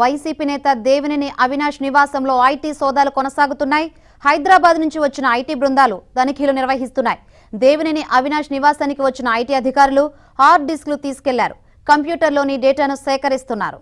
YCP నేత దేవినేని అవినాష్ నివాసంలో IT సోదాలు కొనసాగుతున్నాయి. హైదరాబాద్ నుంచి వచ్చిన ఐటీ బృందాలు తనిఖీలు నిర్వహిస్తున్నాయి. దేవినేని అవినాష్ నివాసానికి వచ్చిన ఐటీ అధికారులు హార్డ్ డిస్క్లు తీసుకెళ్ళారు. కంప్యూటర్లోని డేటాను సేకరిస్తున్నారు.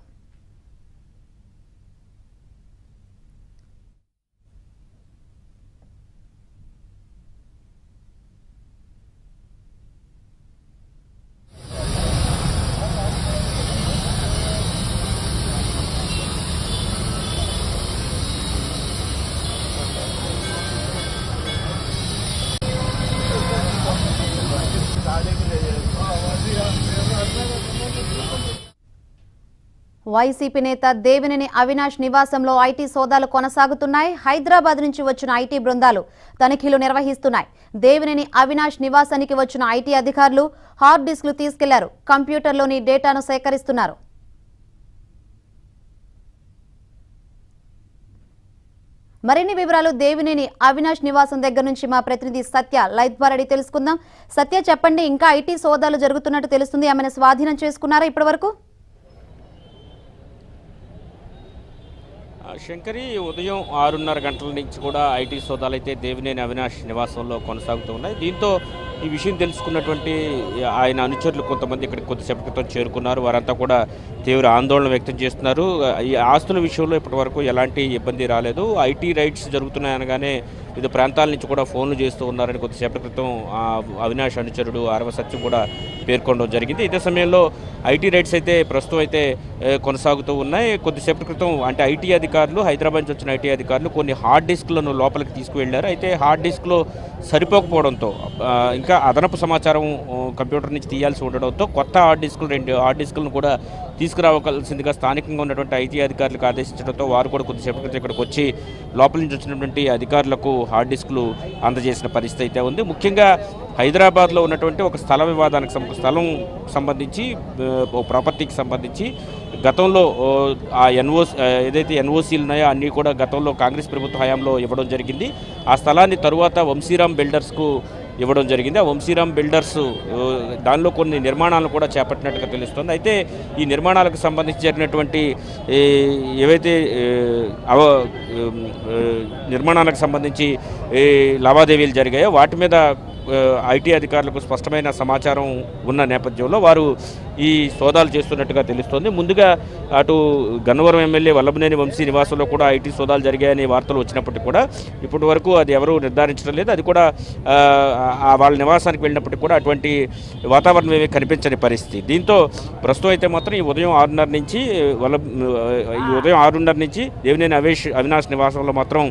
వైసీపీ నేత దేవినేని అవినాష్ నివాసంలో ఐటీ సోదాలు కొనసాగుతున్నాయి. హైదరాబాద్ నుంచి వచ్చిన ఐటీ బృందాలు తనిఖీలు నిర్వహిస్తున్నాయి. దేవినేని అవినాష్ నివాసానికి వచ్చిన ఐటీ అధికారులు హార్డ్ డిస్క్లు తీసుకెళ్ళారు. కంప్యూటర్లోని డేటాను సేకరిస్తున్నారు. మరిన్ని వివరాలు దేవినేని అవినాష్ నివాసం దగ్గర నుంచి మా ప్రతినిధి సత్య లైవ్ ద్వారా అడిగి తెలుసుకుందాం. సత్య చెప్పండి ఇంకా ఐటీ సోదాలు జరుగుతున్నట్టు తెలుస్తుంది. ఏమైనా స్వాధీనం చేసుకున్నారా ఇప్పటి వరకు శంకరి ఉదయం ఆరున్నర గంటల నుంచి కూడా ఐటీ సోదాలు అయితే దేవినేని అవినాష్ నివాసంలో కొనసాగుతూ ఉన్నాయి. దీంతో ఈ విషయం తెలుసుకున్నటువంటి ఆయన అనుచరులు కొంతమంది ఇక్కడ కొద్దిసేపటితో చేరుకున్నారు. వారంతా కూడా తీవ్ర ఆందోళన వ్యక్తం చేస్తున్నారు. ఈ ఆస్తుల విషయంలో ఇప్పటివరకు ఎలాంటి ఇబ్బంది రాలేదు. ఐటీ రైట్స్ జరుగుతున్నాయనగానే వివిధ ప్రాంతాల నుంచి కూడా ఫోన్లు చేస్తూ ఉన్నారని కొద్దిసేపటి క్రితం అవినాష్ అనుచరుడు ఆరవ సత్యం కూడా పేర్కొనడం జరిగింది. ఇదే సమయంలో ఐటీ రైట్స్ అయితే ప్రస్తుతం అయితే కొనసాగుతూ ఉన్నాయి. కొద్దిసేపటి క్రితం అంటే ఐటీ అధికారులు హైదరాబాద్ నుంచి వచ్చిన ఐటీ అధికారులు కొన్ని హార్డ్ డిస్క్లను లోపలికి తీసుకువెళ్ళారు. అయితే హార్డ్ డిస్క్లో సరిపోకపోవడంతో ఇంకా అదనపు సమాచారం కంప్యూటర్ నుంచి తీయాల్సి ఉండడంతో కొత్త హార్డ్ డిస్క్లు రెండు హార్డ్ డిస్క్లను కూడా తీసుకురావాల్సిందిగా స్థానికంగా ఉన్నటువంటి ఐటీ అధికారులకు ఆదేశించడంతో వారు కూడా కొద్దిసేపటి క్రితం ఇక్కడికి వచ్చి లోపల నుంచి వచ్చినటువంటి అధికారులకు హార్డ్ డిస్క్లు అందజేసిన పరిస్థితి అయితే ఉంది. ముఖ్యంగా హైదరాబాద్లో ఉన్నటువంటి ఒక స్థల వివాదానికి స్థలం సంబంధించి ప్రాపర్టీకి సంబంధించి గతంలో ఆ ఎన్ఓ ఏదైతే ఎన్ఓసీలు ఉన్నాయో అన్నీ కూడా గతంలో కాంగ్రెస్ ప్రభుత్వ హయాంలో ఇవ్వడం జరిగింది. ఆ స్థలాన్ని తరువాత వంశీరామ్ బిల్డర్స్కు ఇవ్వడం జరిగింది. ఆ వంశీరామ్ బిల్డర్స్ దానిలో కొన్ని నిర్మాణాలను కూడా చేపట్టినట్టుగా తెలుస్తుంది. అయితే ఈ నిర్మాణాలకు సంబంధించి జరిగినటువంటి ఏవైతే అవ నిర్మాణాలకు సంబంధించి ఏ, లావాదేవీలు జరిగాయో వాటి మీద ఐటీ అధికారులకు స్పష్టమైన సమాచారం ఉన్న నేపథ్యంలో వారు ఈ సోదాలు చేస్తున్నట్టుగా తెలుస్తోంది. ముందుగా అటు గన్నవరం ఎమ్మెల్యే వల్లభనేని వంశీ నివాసంలో కూడా ఐటీ సోదాలు జరిగాయని వార్తలు వచ్చినప్పటికీ కూడా ఇప్పటి వరకు అది ఎవరూ నిర్ధారించడం లేదు. అది కూడా వాళ్ళ నివాసానికి వెళ్ళినప్పటికీ కూడా అటువంటి వాతావరణం ఏమీ కనిపించని పరిస్థితి. దీంతో ప్రస్తుతం అయితే మాత్రం ఈ ఉదయం ఆరున్నర నుంచి వల్ల ఈ ఉదయం ఆరున్నర నుంచి దేవినేని అవేష్ అవినాష్ నివాసంలో మాత్రం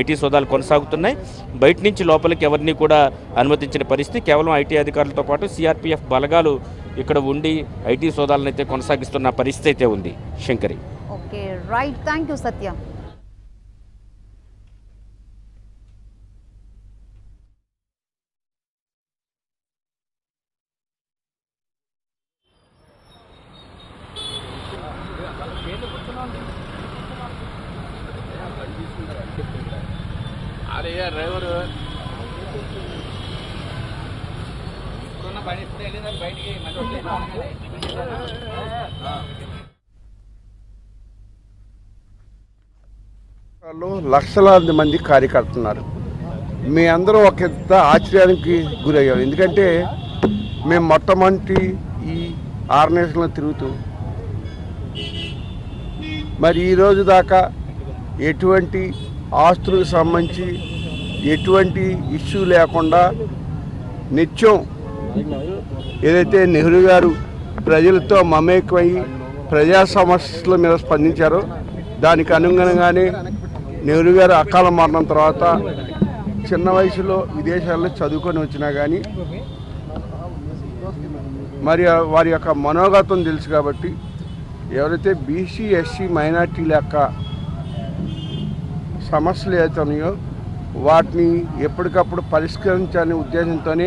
ఐటీ సోదాలు కొనసాగుతున్నాయి. బయట నుంచి లోపలికి ఎవరిని కూడా అనుమతించిన పరిస్థితి. కేవలం ఐటీ అధికారులతో పాటు సిఆర్పిఎఫ్ బలగాలు ఇక్కడ ఉండి ఐటీ సోదాలను అయితే కొనసాగిస్తున్న పరిస్థితి అయితే ఉంది. Shankari. Okay right. Thank you Satya. లక్షలాది మంది కార్యకర్తన్నారు మీ అందరూ ఒక ఇంత ఆశ్చర్యానికి గురయ్యారు. ఎందుకంటే మేము మొట్టమొదటి ఈ ఆర్గనైజేషన్లో తిరుగుతూ మరి ఈరోజు దాకా ఎటువంటి ఆస్తులకు సంబంధించి ఎటువంటి ఇష్యూ లేకుండా నిత్యం ఏదైతే నెహ్రూ గారు ప్రజలతో మమేకమై ప్రజా సమస్యల మీద స్పందించారో దానికి అనుగుణంగానే నెహ్రూ గారు అకాల మరణం తర్వాత చిన్న వయసులో విదేశాల్లో చదువుకొని వచ్చినా కానీ మరి వారి యొక్క మనోగతం తెలుసు కాబట్టి ఎవరైతే బీసీ ఎస్సీ మైనార్టీల యొక్క సమస్యలు ఏవైతే ఉన్నాయో వాటిని ఎప్పటికప్పుడు పరిష్కరించాలనే ఉద్దేశంతోనే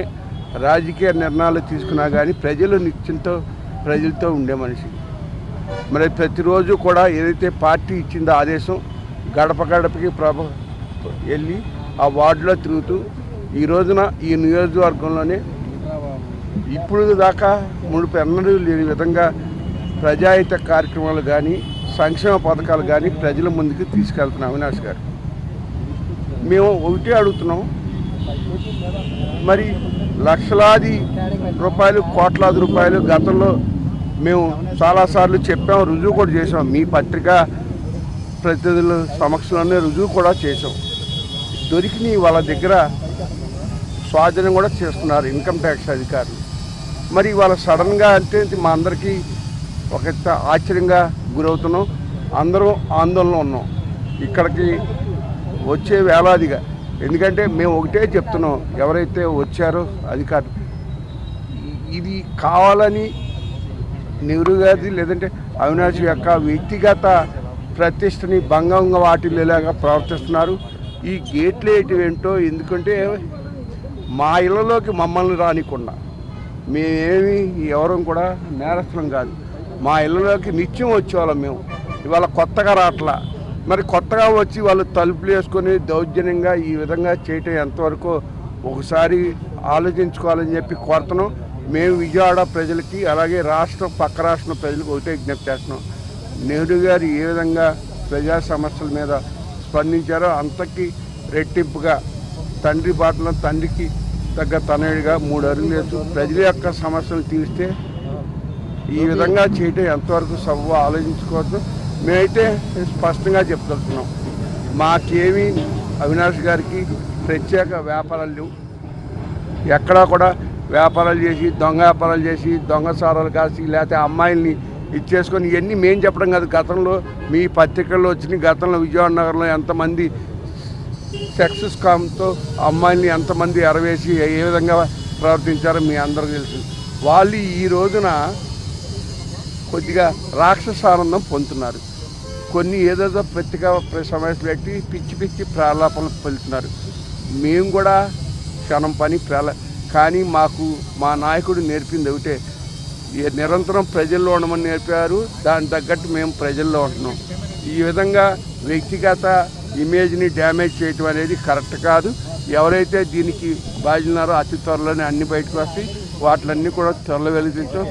రాజకీయ నిర్ణయాలు తీసుకున్నా కానీ ప్రజలు నిత్యంతో ప్రజలతో ఉండే మనిషి. మరి ప్రతిరోజు కూడా ఏదైతే పార్టీ ఇచ్చిందో ఆదేశం గడప గడపకి ప్రభ వెళ్ళి ఆ వార్డులో తిరుగుతూ ఈ రోజున ఈ నియోజకవర్గంలోనే ఇప్పుడు దాకా మునుపు ఎన్నడూ లేని విధంగా ప్రజాహిత కార్యక్రమాలు కానీ సంక్షేమ పథకాలు కానీ ప్రజల ముందుకు తీసుకెళ్తున్నాం అవినాష్ గారు. మేము ఒకటే అడుగుతున్నాం మరి లక్షలాది రూపాయలు కోట్లాది రూపాయలు గతంలో మేము చాలాసార్లు చెప్పాం రుజువు కూడా చేసాం మీ పత్రిక ప్రతినిధుల సమక్షంలోనే రుజువు కూడా చేసాం దొరికిన వాళ్ళ దగ్గర స్వాధీనం కూడా చేస్తున్నారు ఇన్కమ్ ట్యాక్స్ అధికారులు. మరి వాళ్ళ సడన్గా అంటే మా అందరికీ ఒక ఆశ్చర్యంగా గురవుతున్నాం. అందరం ఆందోళన ఉన్నాం. ఇక్కడికి వచ్చే వేలాదిగా ఎందుకంటే మేము ఒకటే చెప్తున్నాం ఎవరైతే వచ్చారో అధికారులు ఇది కావాలని నెహ్రూ గారిది లేదంటే అవినాష్ యొక్క వ్యక్తిగత ప్రతిష్టని భంగంగా వాటిల్లేలాగా ప్రవర్తిస్తున్నారు. ఈ గేట్లు ఏంటో ఎందుకంటే మా ఇళ్ళలోకి మమ్మల్ని రానికుండా. మేమేమి ఎవరం కూడా నేరస్తులం కాదు. మా ఇళ్ళలోకి నిత్యం వచ్చేవాళ్ళం మేము. ఇవాళ కొత్తగా రావట్లా మరి కొత్తగా వచ్చి వాళ్ళు తలుపులు వేసుకొని దౌర్జన్యంగా ఈ విధంగా చేయటం ఎంతవరకు ఒకసారి ఆలోచించుకోవాలని చెప్పి కోరుతున్నాం. మేము విజయవాడ ప్రజలకి అలాగే రాష్ట్రం పక్క రాష్ట్ర ప్రజలకు ఒకటే విజ్ఞప్తి చేస్తున్నాం. నెహ్రూ గారు ఏ విధంగా ప్రజా సమస్యల మీద స్పందించారో అంతకి రెట్టింపుగా తండ్రి బాటలో తండ్రికి తగ్గ తనయుడిగా మూడు అడుగులు లేదు ప్రజల యొక్క సమస్యలు తీరిస్తే ఈ విధంగా చేయటం ఎంతవరకు సవ్వ ఆలోచించుకోవద్దు. మేమైతే స్పష్టంగా చెప్తున్నాం మాకేమీ అవినాష్ గారికి ప్రత్యేక వ్యాపారాలు లేవు. ఎక్కడా కూడా వ్యాపారాలు చేసి దొంగ వ్యాపారాలు చేసి దొంగ సారాలు కాసి లేకపోతే అమ్మాయిల్ని ఇచ్చేసుకొని ఇవన్నీ మేము చెప్పడం కాదు. గతంలో మీ పత్రికల్లో వచ్చిన గతంలో విజయవాడ నగరంలో ఎంతమంది సెక్స్ స్కామ్తో అమ్మాయిల్ని ఎంతమంది ఎరవేసి ఏ విధంగా ప్రవర్తించారో మీ అందరికీ తెలుసు. వాళ్ళు ఈ రోజున కొద్దిగా రాక్షస ఆనందం పొందుతున్నారు. కొన్ని ఏదేదో పత్రికా సమావేశం పెట్టి పిచ్చి పిచ్చి ప్రాలాపనలు పొందుతున్నారు మేము కూడా క్షణం పని ప్రాల కానీ మాకు మా నాయకుడు నేర్పింది ఒకటే. నిరంతరం ప్రజల్లో ఉండమని నేర్పారు. దాని తగ్గట్టు మేము ప్రజల్లో ఉంటున్నాం. ఈ విధంగా వ్యక్తిగత ఇమేజ్ని డ్యామేజ్ చేయటం అనేది కరెక్ట్ కాదు. ఎవరైతే దీనికి బాధ్యున్నారో అతి త్వరలోనే అన్ని బయటకు వస్తాయి. వాటిలన్నీ కూడా త్వరలో వెలిగించాం